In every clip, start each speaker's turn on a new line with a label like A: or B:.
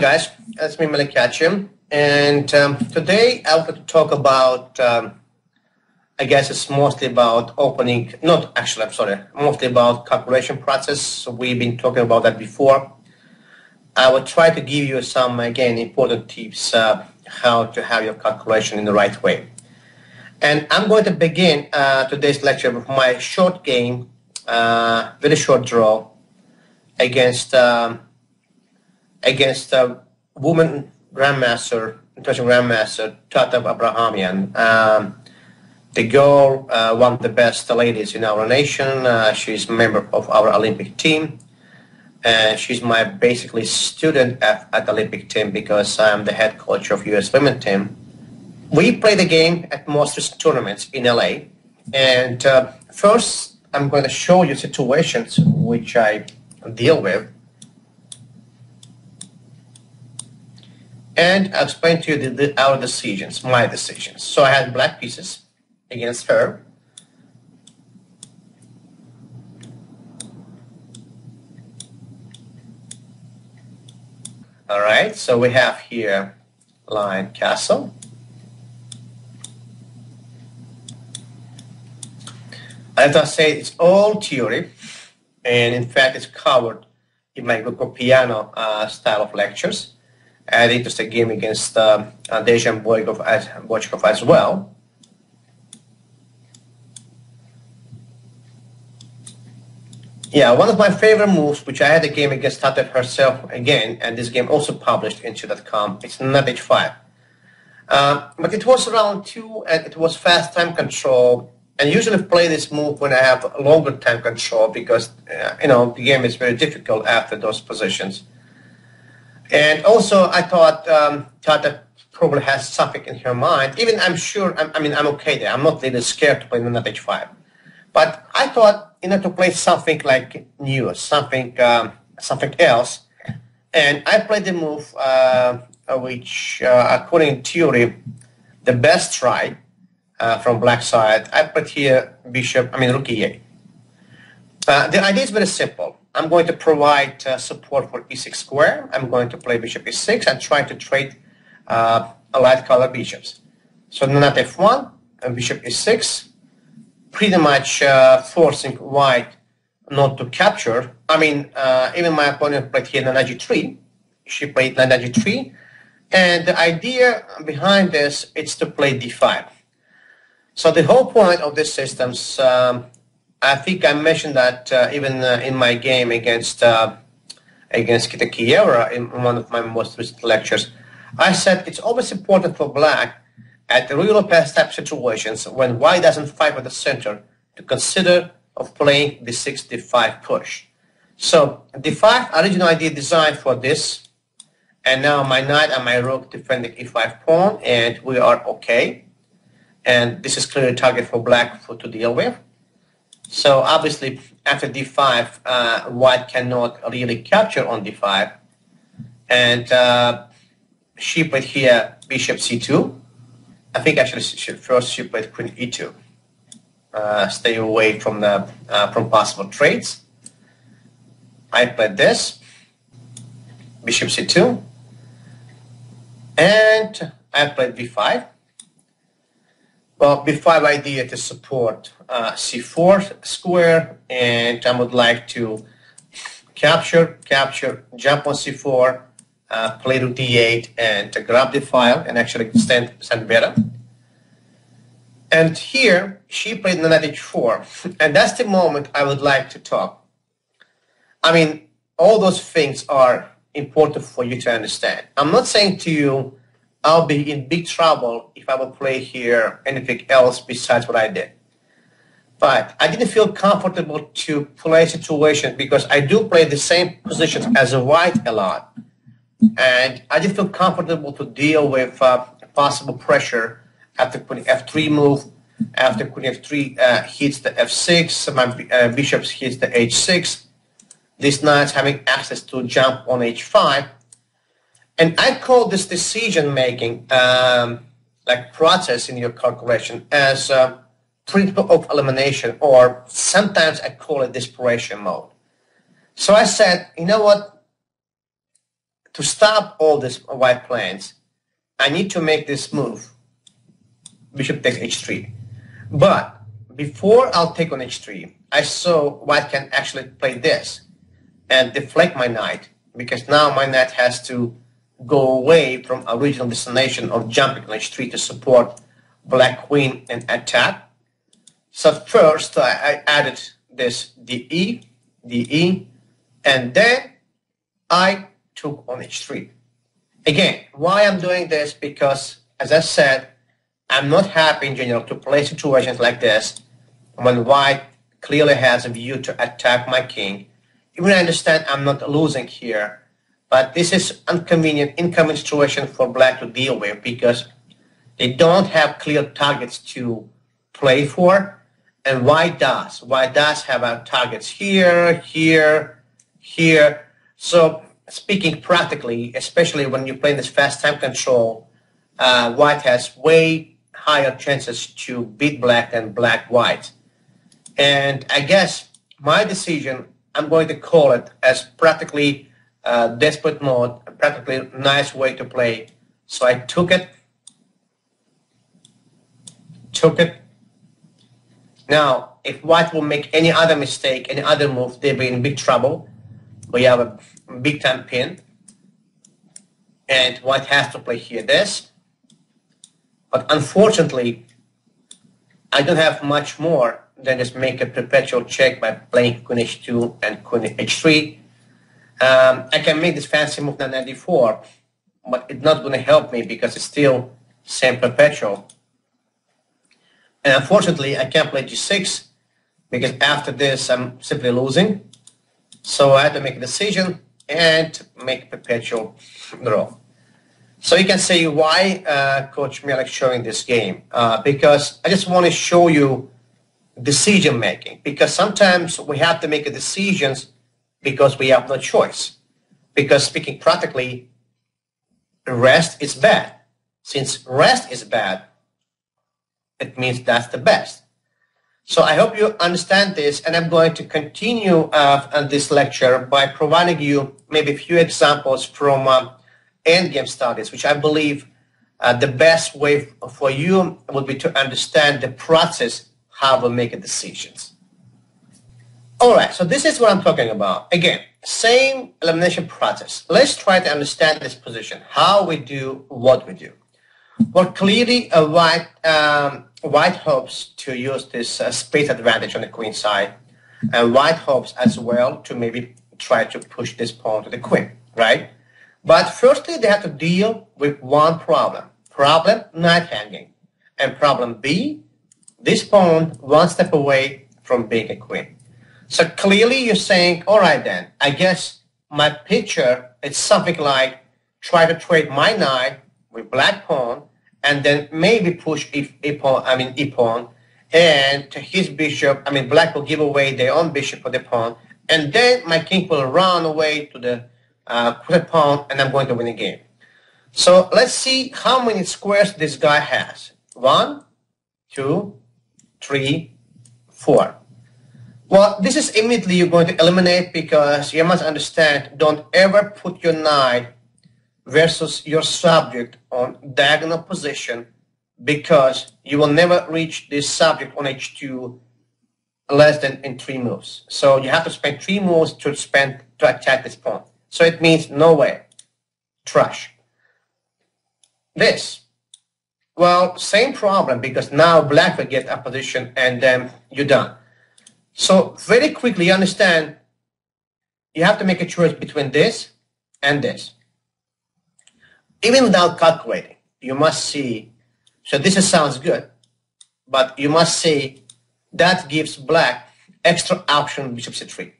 A: guys. It's me, Melik. And um, today I want to talk about, um, I guess it's mostly about opening, not actually, I'm sorry, mostly about calculation process. We've been talking about that before. I will try to give you some, again, important tips uh, how to have your calculation in the right way. And I'm going to begin uh, today's lecture with my short game, uh, very short draw against um, against a woman grandmaster, international grandmaster, Tatev Abrahamyan. Um, the girl, uh, one of the best ladies in our nation. Uh, she's a member of our Olympic team. And she's my basically student at, at Olympic team because I'm the head coach of U.S. women team. We play the game at most tournaments in LA. And uh, first, I'm going to show you situations which I deal with and I'll explain to you the, the, our decisions, my decisions. So I had black pieces against her. All right, so we have here line castle. As I say, it's all theory, and in fact, it's covered in my Giuoco Piano uh, style of lectures adding to the game against uh, Dejan Bojkov as, as well. Yeah, one of my favorite moves, which I had a game against Tatev herself again, and this game also published in Chess.com, it's not h5. Uh, but it was round two, and it was fast time control. And usually play this move when I have longer time control because, uh, you know, the game is very difficult after those positions. And also, I thought um, Tatev probably has something in her mind. Even I'm sure, I'm, i mean, I'm okay there. I'm not really scared to play the h5. But I thought, you know, to play something like new, something, um, something else. And I played the move uh, which, uh, according to theory, the best try uh, from black side. I put here bishop, I mean, rook e8. Uh, the idea is very simple. I'm going to provide uh, support for e6 square. I'm going to play bishop e6 and try to trade uh, a light color bishops. So knight f1 and bishop e6, pretty much uh, forcing white not to capture. I mean, uh, even my opponent played here knight g3. She played knight g3. And the idea behind this is to play d5. So the whole point of this system um, I think I mentioned that uh, even uh, in my game against uh, against Kita in one of my most recent lectures. I said it's always important for black at the real pass type situations when white doesn't fight with the center to consider of playing the 6 d5 push. So d5 original idea designed for this and now my knight and my rook defending e5 pawn and we are okay and this is clearly a target for black for to deal with. So obviously, after d5, uh, white cannot really capture on d5. And uh, she played here bishop c2. I think actually she, first she played queen e2. Uh, stay away from the uh, from possible trades. I played this, bishop c2, and I played b5. Well, b5 idea to support uh, c4 square, and I would like to capture, capture, jump on c4, uh, play to d8, and to grab the file and actually extend send better. And here, she played knight h4, and that's the moment I would like to talk. I mean, all those things are important for you to understand. I'm not saying to you, I'll be in big trouble if I will play here anything else besides what I did. But I didn't feel comfortable to play situation because I do play the same positions as a white a lot. And I didn't feel comfortable to deal with uh, possible pressure after queen f3 move, after queen f3 uh, hits the f6, my uh, bishops hits the h6, these knights having access to jump on h5, and I call this decision making, um, like process in your calculation, as a principle of elimination, or sometimes I call it desperation mode. So I said, you know what? to stop all these white plans, I need to make this move. Bishop takes h3. But before I'll take on h3, I saw white can actually play this and deflect my knight because now my knight has to go away from original destination of jumping on h3 to support black queen and attack. So first I, added this DE, DE, and then I took on h3. Again, why I'm doing this? Because, as I said, I'm not happy in general to play situations like this when white clearly has a view to attack my king. Even I understand I'm not losing here, but this is inconvenient, inconvenient situation for black to deal with because they don't have clear targets to play for, and white does. White does have our targets here, here, here. So speaking practically, especially when you play this fast time control, uh, white has way higher chances to beat black than black white. And I guess my decision, I'm going to call it as practically uh, desperate mode, practically nice way to play. So I took it, took it. Now, if white will make any other mistake, any other move, they'll be in big trouble. We have a big time pin. And white has to play here this. But unfortunately, I don't have much more than just make a perpetual check by playing queen h2 and queen h3. Um, I can make this fancy move 994, but it's not going to help me because it's still same perpetual. And unfortunately, I can't play g6 because after this, I'm simply losing. So I had to make a decision and make perpetual draw. So you can say why uh, Coach Melik showing this game uh, because I just want to show you decision making because sometimes we have to make decisions because we have no choice. Because speaking practically, rest is bad. Since rest is bad, it means that's the best. So I hope you understand this, and I'm going to continue uh, this lecture by providing you maybe a few examples from uh, endgame studies, which I believe uh, the best way for you would be to understand the process how we make decisions. All right, so this is what I'm talking about. Again, same elimination process. Let's try to understand this position, how we do what we do. Well, clearly, a white um, white hopes to use this uh, space advantage on the queen side, and white hopes as well to maybe try to push this pawn to the queen, right? But firstly, they have to deal with one problem. Problem, knight hanging. And problem B, this pawn one step away from being a queen. So clearly you're saying, all right then, I guess my picture is something like try to trade my knight with black pawn and then maybe push if a pawn, I mean e pawn, and his bishop, I mean black will give away their own bishop for the pawn, and then my king will run away to the uh, pawn, and I'm going to win the game. So let's see how many squares this guy has. One, two, three, four. Well, this is immediately you're going to eliminate because you must understand, don't ever put your knight versus your subject on diagonal position because you will never reach this subject on h2 less than in three moves. So you have to spend three moves to spend to attack this pawn. So it means no way. Trash. This. Well, same problem because now black will get a position and then you're done. So very quickly understand you have to make a choice between this and this even without calculating, you must see, so this sounds good, but you must see that gives black extra option bishop c3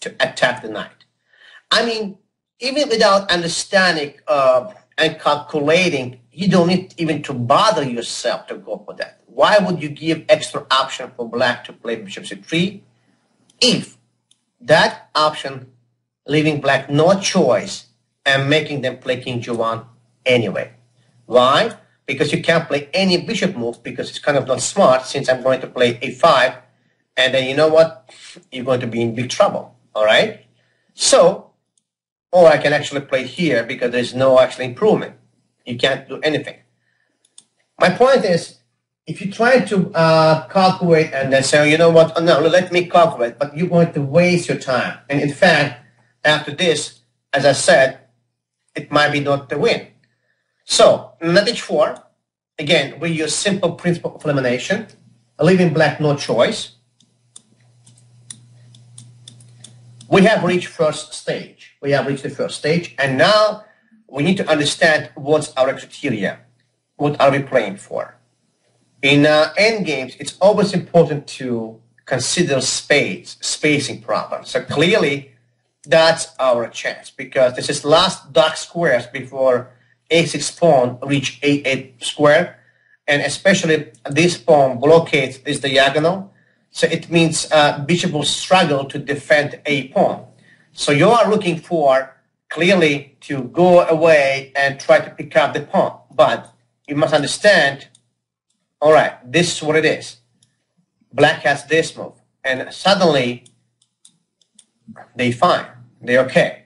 A: to attack the knight. I mean, even without understanding uh, and calculating, you don't need even to bother yourself to go for that. Why would you give extra option for black to play bishop c3 if that option leaving black no choice and making them play king g1 anyway. Why? Because you can't play any bishop move because it's kind of not smart since I'm going to play a5 and then you know what? You're going to be in big trouble. All right? So or I can actually play here because there's no actual improvement. You can't do anything. My point is, if you try to uh, calculate and then say, oh, you know what, oh, no, let me calculate, but you're going to waste your time. And in fact, after this, as I said, it might be not the win. So, method four, again, we use simple principle of elimination, leaving black no choice. We have reached first stage. We have reached the first stage, and now we need to understand what's our criteria. What are we playing for? In uh, end games, it's always important to consider space, spacing problems. So clearly, that's our chance because this is last dark squares before a6 pawn reach a8 square, and especially this pawn blockades this diagonal. So it means uh, bishop will struggle to defend a pawn. So you are looking for clearly to go away and try to pick up the pawn. But you must understand, all right, this is what it is. Black has this move. And suddenly they fine. They okay.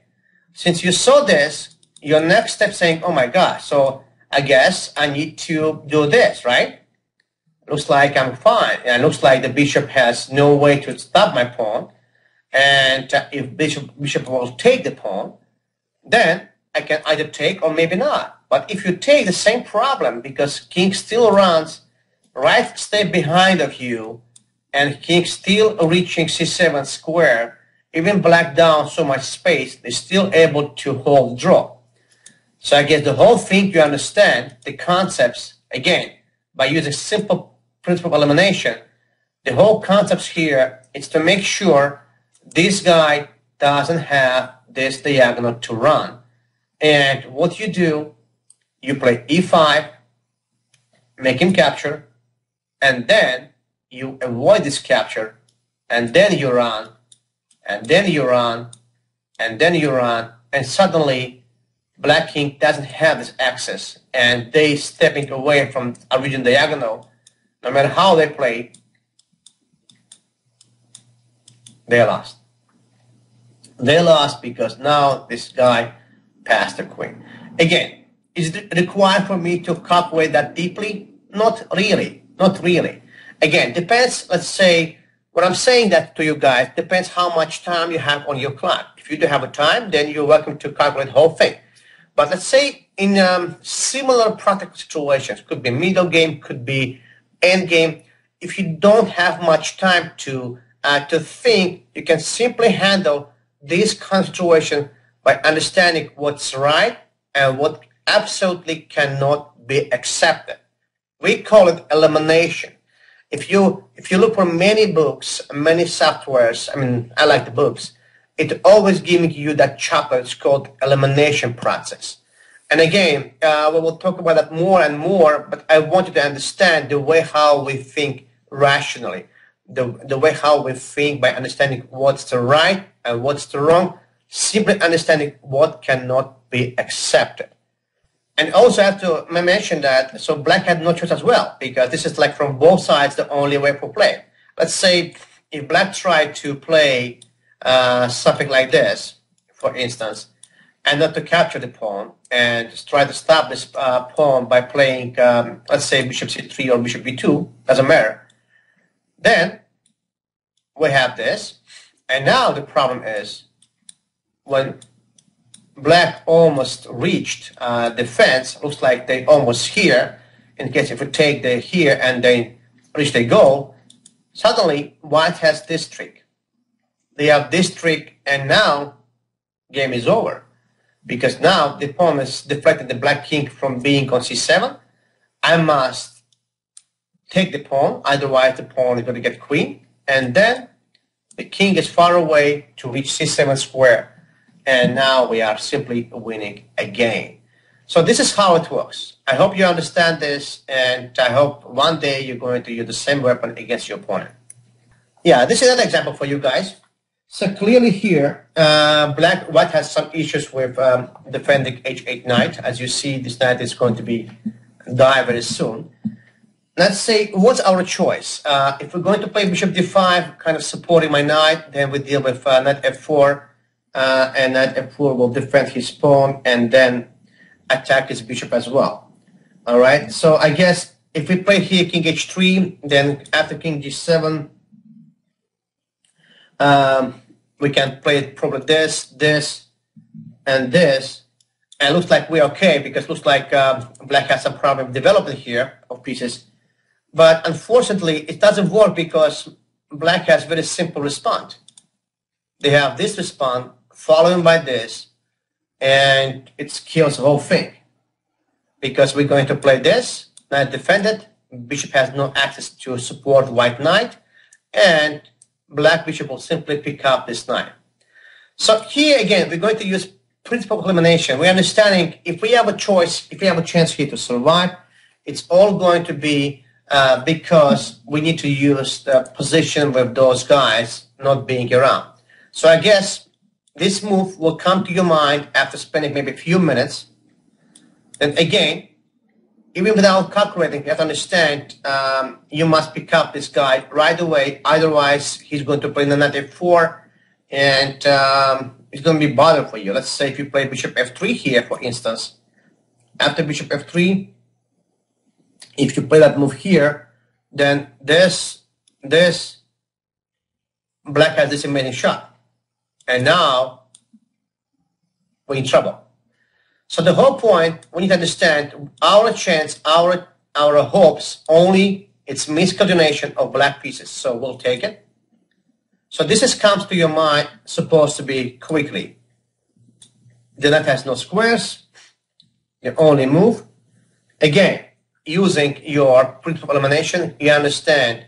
A: Since you saw this, your next step saying, oh my gosh, so I guess I need to do this, right? Looks like I'm fine. And looks like the bishop has no way to stop my pawn. And uh, if bishop, bishop will take the pawn, then I can either take or maybe not. But if you take the same problem because king still runs right step behind of you and king still reaching c7 square, even black down so much space, they're still able to hold draw. So I guess the whole thing you understand the concepts again by using simple principle of elimination. The whole concepts here is to make sure this guy doesn't have this diagonal to run. And what you do, you play e5, make him capture, and then you avoid this capture, and then you run, and then you run, and then you run, and suddenly Black King doesn't have this access, and they stepping away from region diagonal. No matter how they play, they're lost. They lost because now this guy passed the queen. Again, is it required for me to calculate that deeply? Not really. Not really. Again, depends, let's say, what I'm saying that to you guys depends how much time you have on your clock. If you don't have a time, then you're welcome to calculate the whole thing. But let's say in um, similar practical situations, could be middle game, could be end game, if you don't have much time to uh, to think, you can simply handle this situation by understanding what's right and what absolutely cannot be accepted. We call it elimination. If you if you look for many books, many softwares, I mean, I like the books. It always giving you that chapter. It's called elimination process. And again, uh, we will talk about that more and more. But I want you to understand the way how we think rationally the, the way how we think by understanding what's the right and what's the wrong, simply understanding what cannot be accepted. And also I have to mention that, so black had no choice as well, because this is like from both sides the only way for play. Let's say if black tried to play uh, something like this, for instance, and not to capture the pawn, and just try to stop this uh, pawn by playing, um, let's say, bishop c3 or bishop b2, doesn't matter, then we have this. And now the problem is when black almost reached uh, the fence, looks like they almost here, in case if we take the here and they reach the goal, suddenly white has this trick. They have this trick and now game is over. Because now the pawn has deflected the black king from being on c7. I must take the pawn, otherwise the pawn is going to get queen. And then the king is far away to reach c7 square. And now we are simply winning again. So this is how it works. I hope you understand this, and I hope one day you're going to use the same weapon against your opponent. Yeah, this is another example for you guys. So clearly here, uh, black white has some issues with um, defending h8 knight. As you see, this knight is going to be die very soon let's say, what's our choice? Uh, if we're going to play bishop d5, kind of supporting my knight, then we deal with uh, knight f4, uh, and knight f4 will defend his pawn and then attack his bishop as well. All right, so I guess if we play here king h3, then after king g7, um, we can play probably this, this, and this. And looks like we're okay because looks like um, black has some problem developing here of pieces. But unfortunately, it doesn't work because black has very simple response. They have this response followed by this, and it kills the whole thing. Because we're going to play this, knight defended, bishop has no access to support white knight, and black bishop will simply pick up this knight. So here again, we're going to use principle of elimination. We're understanding if we have a choice, if we have a chance here to survive, it's all going to be uh, because we need to use the position with those guys not being around. So I guess this move will come to your mind after spending maybe a few minutes. And again, even without calculating, you have to understand um, you must pick up this guy right away. Otherwise, he's going to play the knight f4 and um, it's going to be bother for you. Let's say if you play bishop f3 here, for instance, after bishop f3, if you play that move here, then this, this, black has this amazing shot. And now we're in trouble. So the whole point, we need to understand our chance, our our hopes, only it's miscoordination of black pieces. So we'll take it. So this is comes to your mind supposed to be quickly. The knight has no squares. You only move. Again, using your principle elimination, you understand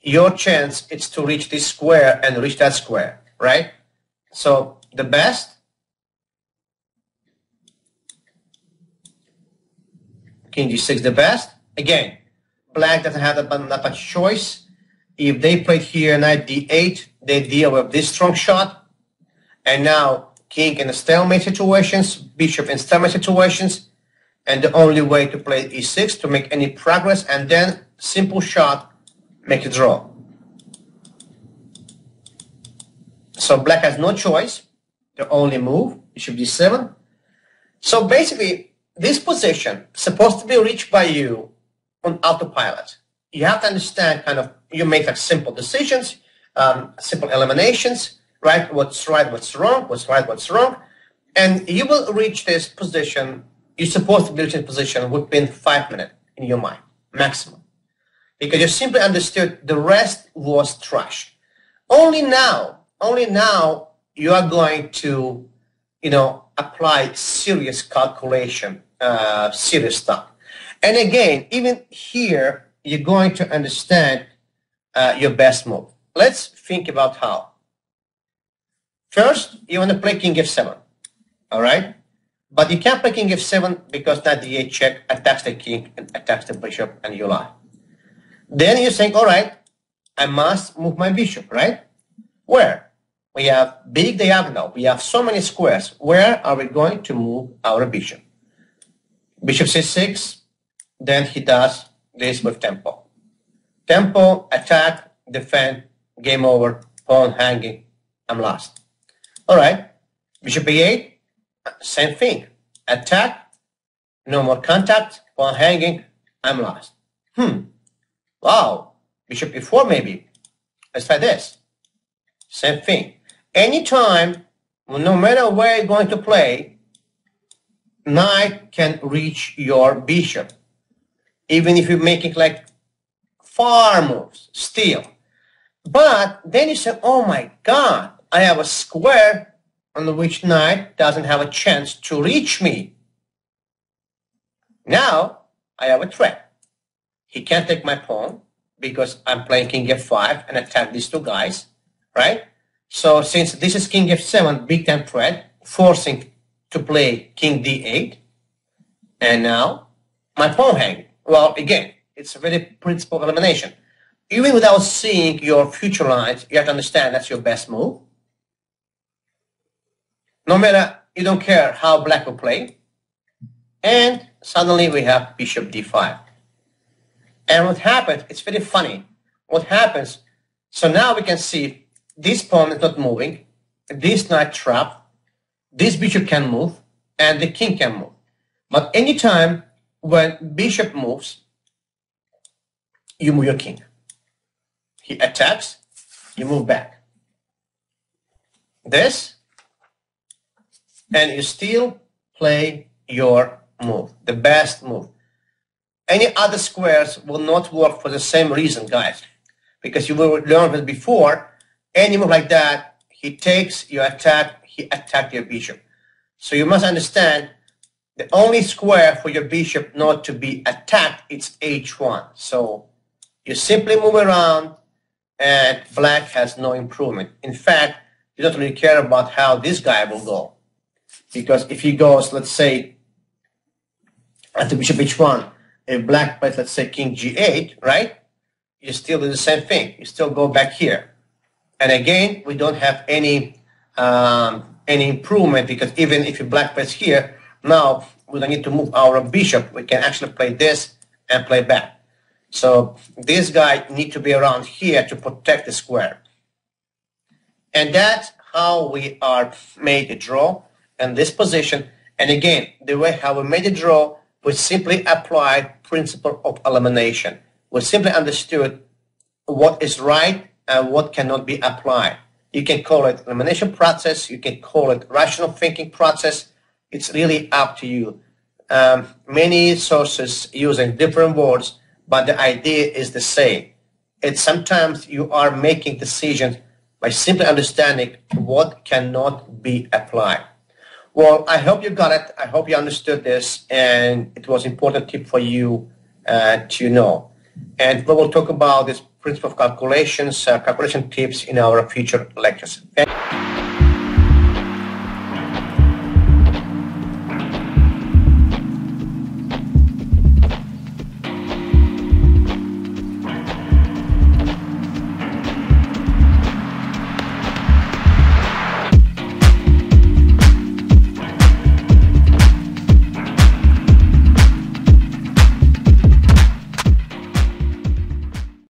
A: your chance is to reach this square and reach that square, right? So the best King g6 the best. Again, black doesn't have that much choice. If they played here knight d8, they deal with this strong shot. And now king in stalemate situations, bishop in stalemate situations. And the only way to play e6 to make any progress and then simple shot, make a draw. So black has no choice. The only move, bishop d7. So basically, this position supposed to be reached by you on autopilot. You have to understand kind of, you make like simple decisions, um, simple eliminations, right? What's right, what's wrong, what's right, what's wrong. And you will reach this position, you're supposed to be reaching position within five minutes in your mind, maximum. Because you simply understood the rest was trash. Only now, only now you are going to, you know, apply serious calculation uh, serious stuff. And again, even here, you're going to understand uh, your best move. Let's think about how. First, you want to play king f7, all right? But you can't play king f7 because that d8 check attacks the king and attacks the bishop and you lie. Then you think, all right, I must move my bishop, right? Where? We have big diagonal. We have so many squares. Where are we going to move our bishop? Bishop c6, then he does this with tempo. Tempo, attack, defend, game over, pawn hanging, I'm lost. All right, bishop e8, same thing. Attack, no more contact, pawn hanging, I'm lost. Hmm, wow, bishop e4 maybe. Let's try this. Same thing. Anytime, no matter where you're going to play, knight can reach your bishop, even if you're making like far moves still. But then you say, oh my God, I have a square on which knight doesn't have a chance to reach me. Now I have a threat. He can't take my pawn because I'm playing king f5 and attack these two guys, right? So since this is king f7, big time threat, forcing to play king d8. And now my pawn hang. Well, again, it's a very principle of elimination. Even without seeing your future lines, you have to understand that's your best move. No matter, you don't care how black will play. And suddenly we have bishop d5. And what happens, it's very funny. What happens, so now we can see this pawn is not moving. this knight trap, this bishop can move, and the king can move. But anytime when bishop moves, you move your king. He attacks, you move back. This, and you still play your move, the best move. Any other squares will not work for the same reason, guys. Because you will learn this before, any move like that, he takes, your attack, he attack your bishop. So you must understand the only square for your bishop not to be attacked is h1. So you simply move around and black has no improvement. In fact, you don't really care about how this guy will go. Because if he goes, let's say, at the bishop h1, if black plays, let's say, king g8, right? You still do the same thing. You still go back here. And again, we don't have any um, any improvement because even if you black plays here, now we don't need to move our bishop. We can actually play this and play back. So this guy need to be around here to protect the square. And that's how we are made a draw in this position. And again, the way how we made a draw, we simply applied principle of elimination. We simply understood what is right and what cannot be applied. You can call it elimination process. You can call it rational thinking process. It's really up to you. Um, many sources using different words, but the idea is the same. It's sometimes you are making decisions by simply understanding what cannot be applied. Well, I hope you got it. I hope you understood this, and it was important tip for you uh, to know. And we will talk about this principle of calculations, uh, calculation tips in our future lectures. Okay?